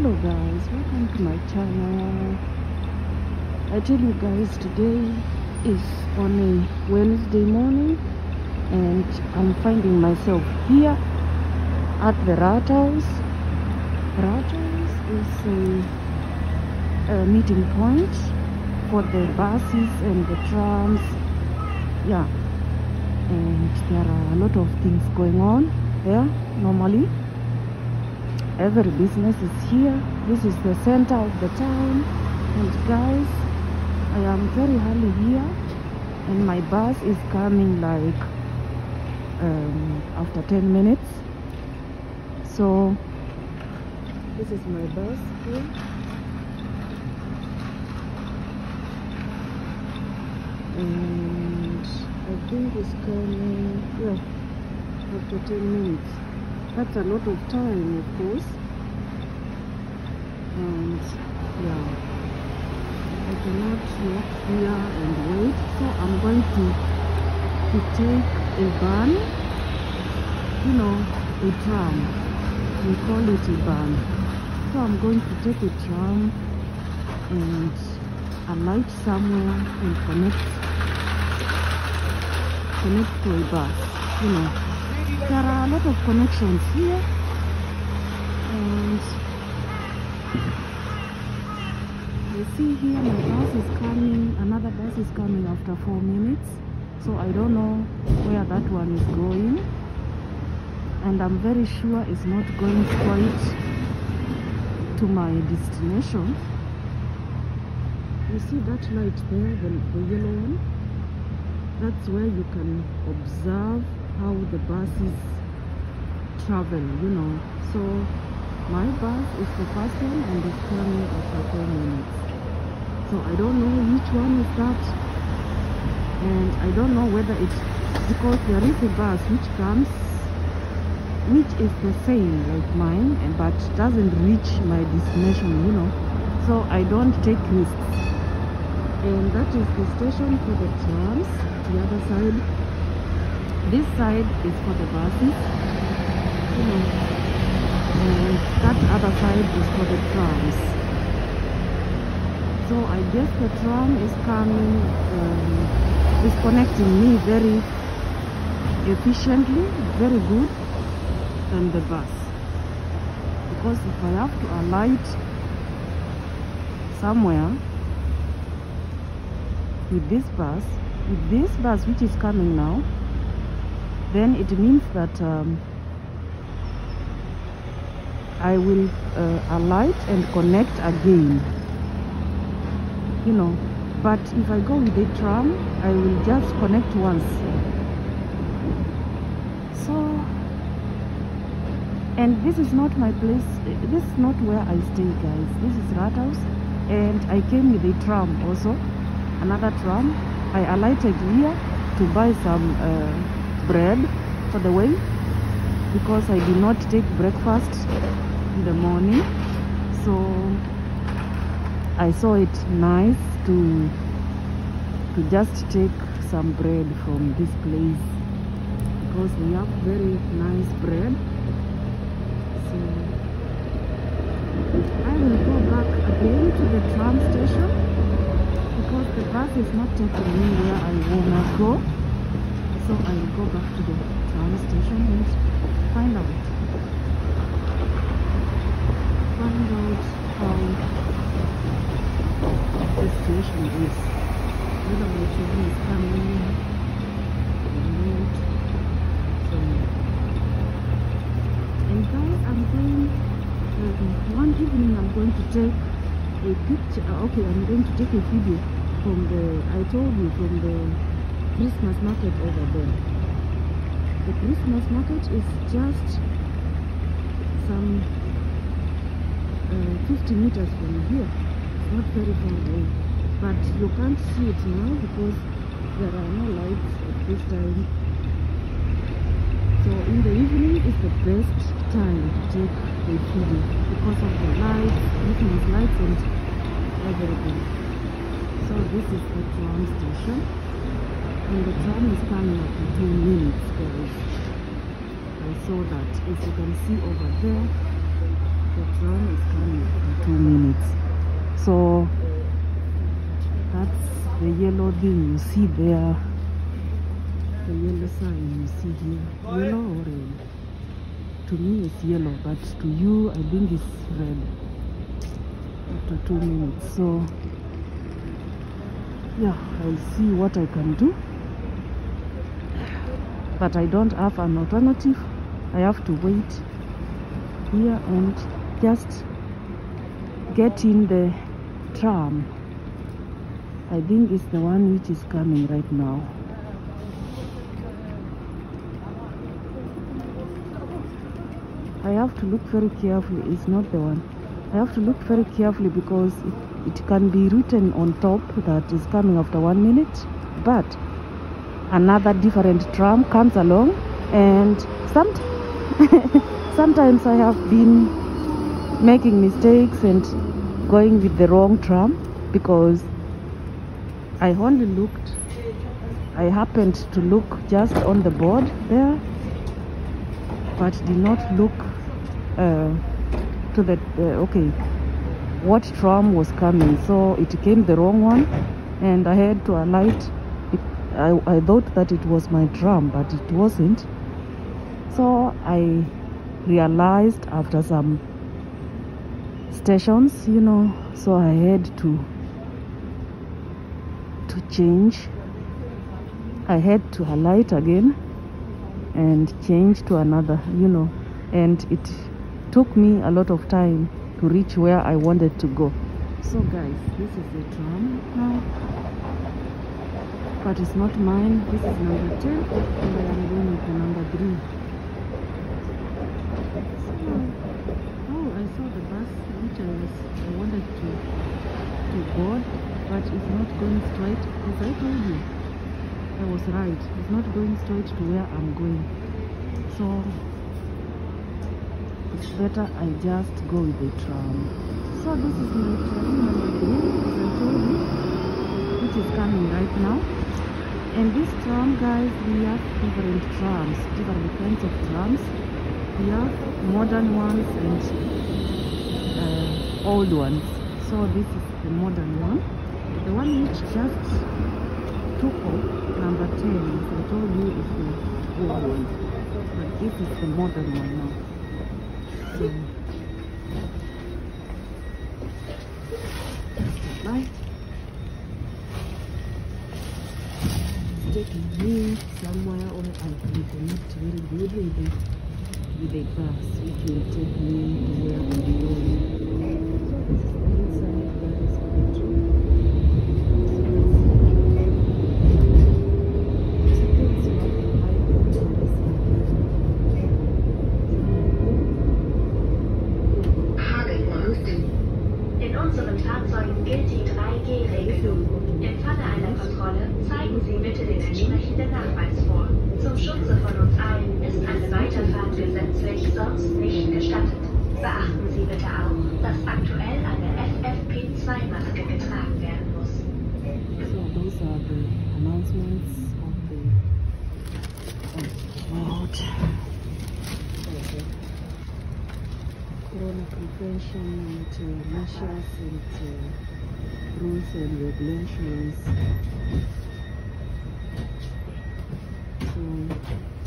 hello guys. Welcome to my channel. I tell you guys today is on a wednesday morning and i'm finding myself here at the rathaus rathaus is a, a meeting point for the buses and the trams. Yeah. And there are a lot of things going on there normally every business is here. This is the center of the town. And guys i am very early here. And my bus is coming like um, after 10 minutes. So this is my bus here. And i think it's coming yeah after 10 minutes that's a lot of time of course. And yeah. I cannot walk here and wait so I'm going to to take a van you know a tram. We call it a van so I'm going to take a tram and alight somewhere and connect connect to a bus you know there are a lot of connections here. And I see here my bus is coming another bus is coming after four minutes. So I don't know where that one is going. And I'm very sure it's not going straight to my destination. You see that light there the, the yellow one? That's where you can observe how the buses travel you know. So my bus is the first one and it's coming after 10 minutes. So I don't know which one is that. And I don't know whether it's because there is a bus which comes which is the same like mine and but doesn't reach my destination you know. So I don't take risks. And that is the station for the trams the other side this side is for the buses. You know and that other side is for the trams. So i guess the tram is coming um, is connecting me very efficiently very good than the bus. Because if i have to alight somewhere with this bus with this bus which is coming now then it means that um, I will uh, alight and connect again. You know but if I go with the tram I will just connect once. So and this is not my place this is not where I stay guys. This is Rathaus and I came with a tram also. Another tram. I alighted here to buy some uh, bread for the way because I did not take breakfast in the morning. So I saw it nice to to just take some bread from this place because we have very nice bread. So I will go back again to the tram station because the bus is not taking me where I wanna go so I will go back to the tram station and find out. Find out how the station is. Whether train is coming so and guys I'm going um, one evening I'm going to take a picture. Uh, okay I'm going to take a video from the I told you from the Christmas market over there the Christmas market is just some uh, 50 meters from here. It's not very far away. But you can't see it now because there are no lights at this time. So in the evening is the best time to take a video because of the lights Christmas lights and everything. So this is the tram station and the tram is coming up in 10 minutes guys. I saw that. As you can see over there the tram is coming in two minutes. so that's the yellow thing you see there. The yellow sign you see here. Yellow or red? To me it's yellow but to you i think it's red. After two minutes. So yeah i'll see what i can do but i don't have an alternative i have to wait here and just get in the tram i think it's the one which is coming right now I have to look very carefully. It's not the one. I have to look very carefully because it, it can be written on top that is coming after one minute, but another different tram comes along, and some, sometimes I have been making mistakes and going with the wrong tram because I only looked. I happened to look just on the board there but did not look uh, to the uh, okay what tram was coming so it came the wrong one and I had to alight I, I thought that it was my drum, but it wasn't. So I realized after some stations you know so I had to to change. I had to alight again and change to another you know and it took me a lot of time to reach where I wanted to go. So guys this is the tram now but it's not mine this is number two, and I am going to number 3 so, oh I saw the bus which I was I wanted to to board but it's not going straight as I told you I was right. It's not going straight to where I'm going. So it's better I just go with the tram. So this is my tram number three, as I told you, which is coming right now. And this tram, guys, we have different trams, different kinds of trams. We have modern ones and uh, old ones. So this is the modern one. The one which just took off number 10 as I told you is the old one but this is the modern one now so that's light me somewhere or I can connect very good with the, with a bus which will take me to where I'm going announcements of the. Corona prevention and uh, measures and uh, rules and regulations. So.